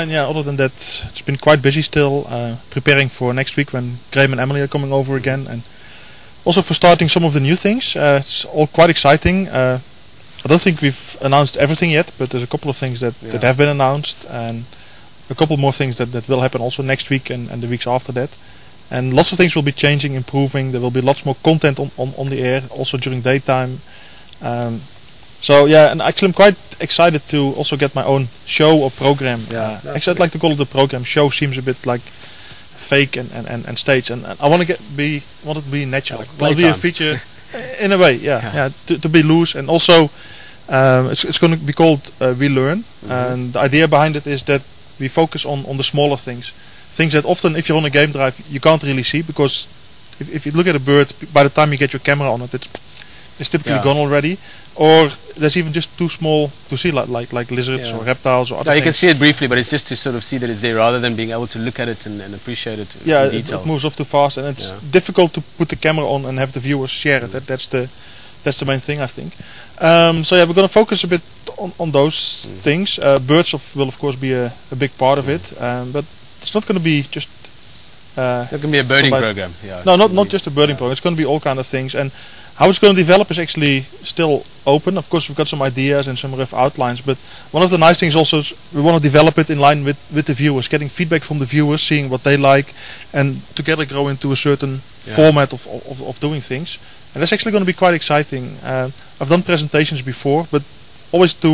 And yeah, other than that, it's been quite busy still, uh, preparing for next week when Graham and Emily are coming over again, and also for starting some of the new things. Uh, it's all quite exciting. Uh, I don't think we've announced everything yet, but there's a couple of things that, Yeah. that have been announced, and a couple more things that, that will happen also next week and, and the weeks after that. And lots of things will be changing, improving. There will be lots more content on, on, on the air, also during daytime. Um, so yeah, and actually I'm quite excited to also get my own show or program. Yeah, Uh, actually, I'd like to call it a program. Show seems a bit like fake and, and, and, and stage, and, and I want to get be want it to be natural. Like want to be a feature in a way, yeah, Yeah. yeah, to, to be loose and also um, it's it's going to be called uh, We Learn, Mm-hmm. and the idea behind it is that we focus on on the smaller things, things that often if you're on a game drive you can't really see because if, if you look at a bird, by the time you get your camera on it, it's, it's typically Yeah. gone already, or there's even just too small to see, like like, like lizards Yeah. or reptiles or other No, you can see it briefly, but it's just to sort of see that it's there rather than being able to look at it and, and appreciate it yeah, in it, it moves off too fast, and it's Yeah. difficult to put the camera on and have the viewers share it. That, that's the that's the main thing I think. Um, so yeah, we're going to focus a bit on, on those Mm. things. Uh, birds of, will of course be a, a big part of it, um, but it's not going to be just. Uh, So it can be a birding program. Yeah. no, not not just a birding program. It's going to be all kind of things, and how it's going to develop is actually still open. Of course, we've got some ideas and some rough outlines, but one of the nice things also is we want to develop it in line with with the viewers, getting feedback from the viewers, seeing what they like, and together grow into a certain Yeah. format of, of of doing things. And that's actually going to be quite exciting. Uh, I've done presentations before, but always to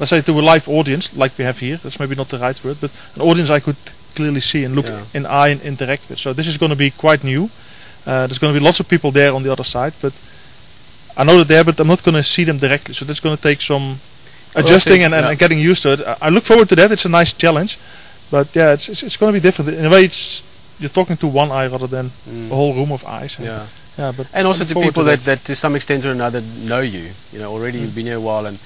let's say to a live audience like we have here. That's maybe not the right word, but an audience I could clearly see and look Yeah. in eye and interact with. So this is going to be quite new. Uh, there's going to be lots of people there on the other side, but I know they're there, but I'm not going to see them directly. So that's going to take some adjusting and, and, yeah. and getting used to it. I, look forward to that. It's a nice challenge, but yeah, it's it's, it's going to be different. In a way, it's you're talking to one eye rather than Mm. a whole room of eyes. And, Yeah. yeah, but And also to people to that, that to some extent or another know you. You know, already Mm. you've been here a while, and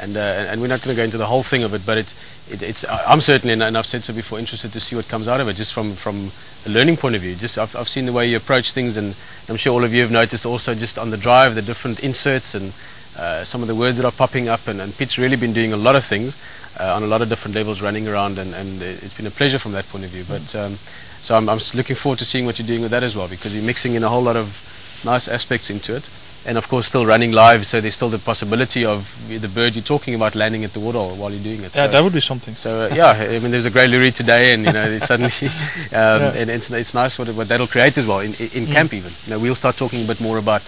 and uh, and we're not going to go into the whole thing of it, but it's it, it's I'm certainly, and I've said so before, interested to see what comes out of it, just from from a learning point of view. Just I've I've seen the way you approach things, and I'm sure all of you have noticed also just on the drive the different inserts and. Uh, some of the words that are popping up, and, and Pete's really been doing a lot of things uh, on a lot of different levels, running around, and, and it's been a pleasure from that point of view. But um, so I'm, I'm looking forward to seeing what you're doing with that as well, because you're mixing in a whole lot of nice aspects into it. And of course, still running live, so there's still the possibility of the bird you're talking about landing at the water while you're doing it. yeah, so, that would be something. so uh, yeah, I mean, there's a grey lory today, and you know, suddenly, um, Yeah. and it's it's nice what, what that'll create as well in, in Mm. camp even. You know, we'll start talking a bit more about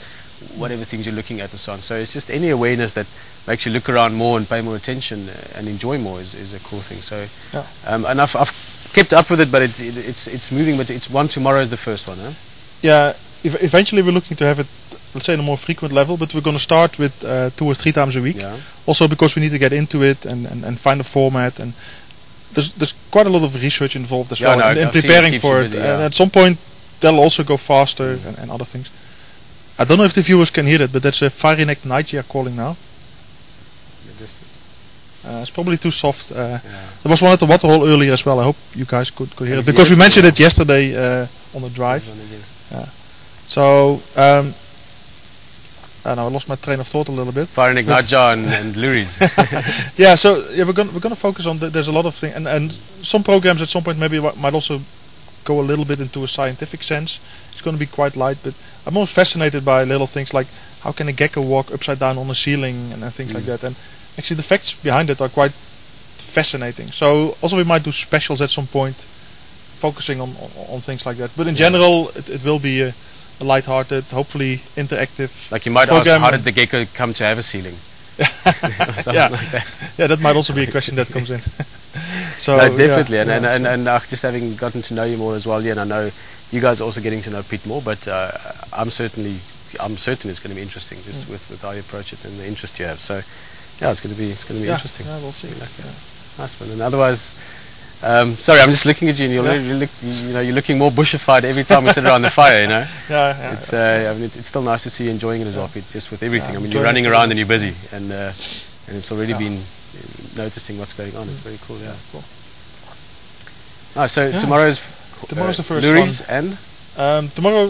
whatever things you're looking at and so on. So it's just any awareness that makes you look around more and pay more attention uh, and enjoy more is, is a cool thing. So, Yeah. um, and I've, I've kept up with it, but it's it, it's it's moving. But it's one tomorrow is the first one, huh? Yeah, eventually we're looking to have it, let's say, on a more frequent level, but we're going to start with uh, two or three times a week. Yeah. Also because we need to get into it and, and, and find a format and there's there's quite a lot of research involved as Yeah, well no, in, in it preparing for it. busy, yeah. Mm. at some point they'll also go faster and, and other things. I don't know if the viewers can hear it, but that's a necked nightjar calling now. Uh, it's probably too soft. Uh, yeah. there was one at the waterhole earlier as well. I hope you guys could, could hear it because we mentioned it yesterday uh, on the drive. Again. So um, I know I lost my train of thought a little bit. And Nightjar and, and Luries. yeah, so yeah, we're gonna we're gonna focus on. The, there's a lot of things, and and some programs at some point maybe might also go a little bit into a scientific sense. It's going to be quite light, but I'm most fascinated by little things like how can a gecko walk upside down on a ceiling and, and things like Mm. that. And actually, the facts behind it are quite fascinating. So also we might do specials at some point, focusing on on, on things like that. But in Yeah. general, it, it will be a light-hearted, hopefully interactive. like you might ask, how did the gecko come to have a ceiling? Yeah. like that. yeah, that might also be a question that comes in. so no, yeah, definitely, and, yeah, and, and, so- and uh, just having gotten to know you more as well, yeah, and I know you guys are also getting to know Pete more, but uh, I'm certainly, I'm certain it's going to be interesting just Mm. with, with how you approach it and the interest you have. So, yeah, it's going to be, it's going to be yeah, interesting. Yeah, we'll see. Okay. Yeah. Nice one. And otherwise, um, sorry, I'm just looking at you, and you're, Yeah. you look, you know, you're looking more bushified every time we sit around the fire. You know, Yeah, yeah. it's, uh, I mean, it, it's still nice to see you enjoying it as well, Pete, just with everything. I mean, you're running around and you're busy, and uh, and it's already been noticing what's going on. It's very cool. Yeah. cool. Ah, so tomorrow's Tomorrow's uh, the first Luries and Um, tomorrow,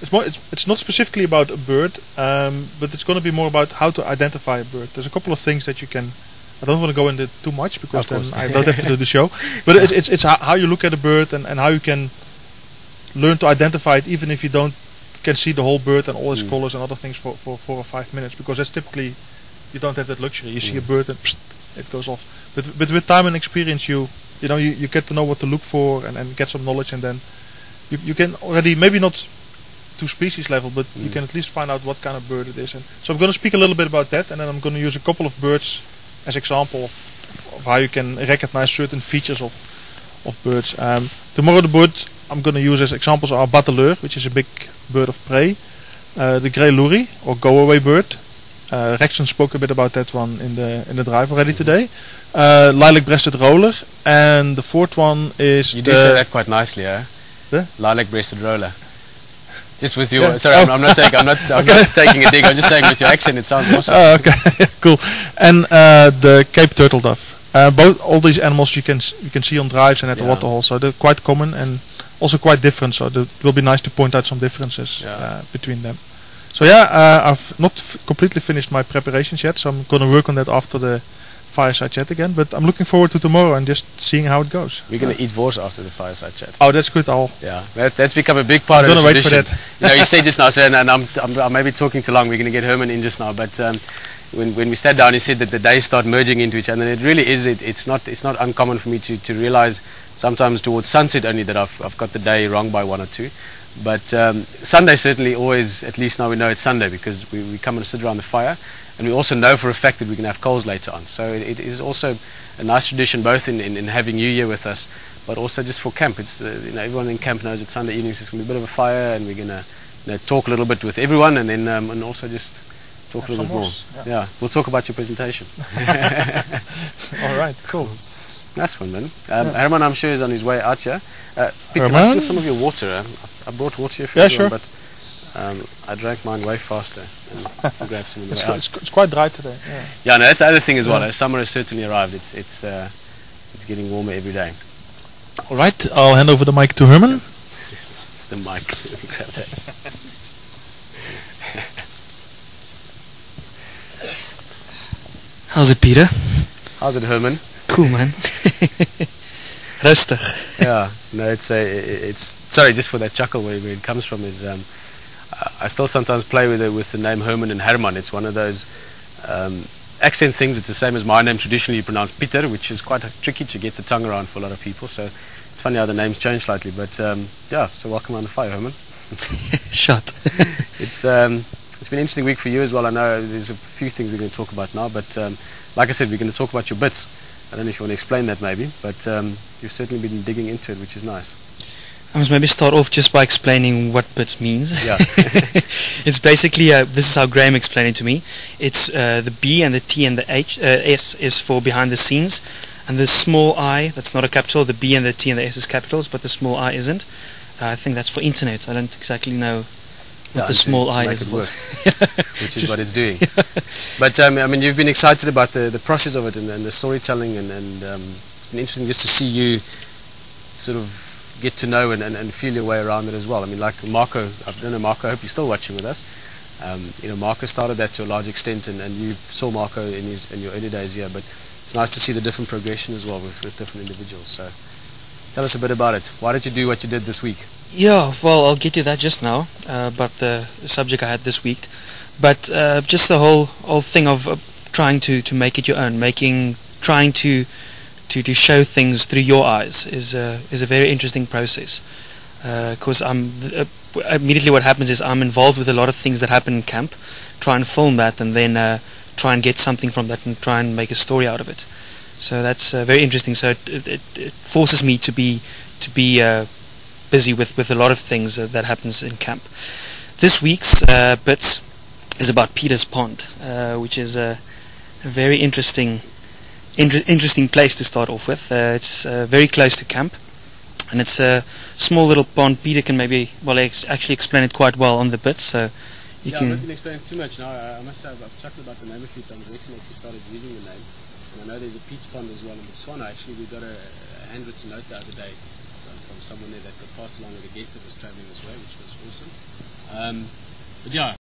it's more. It's, it's not specifically about a bird, um, but it's going to be more about how to identify a bird. There's a couple of things that you can I don't want to go into too much because then. I don't have to do the show. But it's it's, it's how, you look at a bird and, and how you can learn to identify it, even if you don't can see the whole bird and all its Mm. colors and other things for, for four or five minutes. Because that's typically you don't have that luxury. You see a Mm. bird and psst, it goes off. But but with time and experience, you you know you, you get to know what to look for and, and get some knowledge, and then you you can already maybe not to species level, but you Mm. can at least find out what kind of bird it is. And so I'm going to speak a little bit about that, and then I'm going to use a couple of birds as example of, of how you can recognize certain features of of birds. Um, tomorrow the bird I'm going to use as examples are bateleur, which is a big bird of prey, uh, the grey lory or go-away bird. Uh, Rexon spoke a bit about that one in the in the drive already today. Uh, lilac-breasted roller, and the fourth one is You do say that quite nicely, eh? The? Lilac-breasted roller. Just with your Yeah. sorry, I'm, I'm not taking I'm not I'm Okay. not taking a dig. I'm just saying with your accent, it sounds awesome. Oh, okay, cool. And uh, the Cape turtle dove. Uh, both all these animals you can you can see on drives and at the waterhole, so they're quite common and also quite different. So it will be nice to point out some differences Yeah. uh, between them. So yeah, uh, I've not f- completely finished my preparations yet, so I'm gonna work on that after the fireside chat again. But I'm looking forward to tomorrow and just seeing how it goes. We're gonna eat wors after the fireside chat. Oh, that's good. I'll Yeah, that, that's become a big part I'm of the gonna wait for that. You know, you said just now, so, and, and I'm, I'm, I'm maybe talking too long. We're going to get Herman in just now, but um, when, when we sat down, he said that the days start merging into each other, and it really is. It, it's not it's not uncommon for me to, to realize sometimes towards sunset only that I've, I've got the day wrong by one or two. But um, Sunday certainly always, at least now we know it's Sunday because we, we come and sit around the fire, and we also know for a fact that we can have coals later on. So it, it is also a nice tradition, both in, in, in having New Year with us, but also just for camp. It's uh, you know everyone in camp knows it's Sunday evenings. It's going to be a bit of a fire, and we're going to you know, talk a little bit with everyone, and then um, and also just talk Have a little bit more. wors, Yeah. we'll talk about your presentation. all right, cool. Nice one, man. Um, Herman, I'm sure is on his way out here. Uh, Pete, can I Herman? steal some of your water? Uh, I brought water here for Yeah, everyone, sure. but um, I drank mine way faster and grabbed some on the It's, qu- it's, qu- it's quite dry today. Yeah. Yeah, no, that's the other thing as well. Yeah. Summer has certainly arrived. It's it's uh, it's getting warmer every day. All right, I'll hand over the mic to Herman. The mic. Grab that. How's it, Peter? How's it, Herman? Cool, man. Rustig. yeah, no, it's a, it's sorry, just for that chuckle where, where it comes from is um, I still sometimes play with it with the name Herman and Herman. It's one of those um, accent things. It's the same as my name. Traditionally, you pronounce Peter, which is quite tricky to get the tongue around for a lot of people. So it's funny how the names change slightly. But um, yeah, so welcome on the fire, Herman. Shot. It's um, it's been an interesting week for you as well. I know there's a few things we're going to talk about now, but um, like I said, we're going to talk about your bits. I don't know if you want to explain that maybe, but um, you've certainly been digging into it, which is nice. I must maybe start off just by explaining what bits means. Yeah. it's basically, uh, this is how Graham explained it to me. It's uh, the B and the T and the H, uh, S is for behind the scenes, and the small I, that's not a capital, the B and the T and the S is capitals, but the small I isn't. Uh, I think that's for internet. I don't exactly know what Yeah, the small I is work, which is what it's doing. But um, I mean, you've been excited about the, the process of it and, and the storytelling, and, and um, it's been interesting just to see you sort of get to know and, and, and feel your way around it as well. I mean, like Marco, I don't know Marco, I hope you're still watching with us. Um, you know, Marco started that to a large extent, and, and you saw Marco in his in your early days here. But it's nice to see the different progression as well with, with different individuals. So, tell us a bit about it. Why did you do what you did this week? Yeah, well, I'll get to that just now uh, about the subject I had this week. But uh, just the whole whole thing of uh, trying to, to make it your own, making trying to to, to show things through your eyes is a is a very interesting process. Because I'm uh, immediately what happens is I'm involved with a lot of things that happen in camp, try and film that, and then uh, try and get something from that and try and make a story out of it. So that's uh, very interesting. So it, it, it forces me to be to be uh, busy with, with a lot of things uh, that happens in camp. This week's uh, bits is about Peter's Pond, uh, which is a, a very interesting inter- interesting place to start off with. Uh, it's uh, very close to camp, and it's a small little pond. Peter can maybe well ex- actually explain it quite well on the bits, so you yeah, can. I'm not going to explain too much now. I, I must say I've, I've chuckled about the name a few times. Rexon actually started using the name. And I know there's a peach pond as well in Botswana. Actually, we got a, a handwritten note the other day from, from someone there that got passed along with a guest that was traveling this way, which was awesome. Um, but yeah,